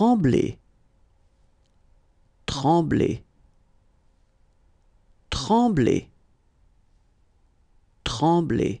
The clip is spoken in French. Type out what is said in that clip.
trembler, trembler, trembler, trembler.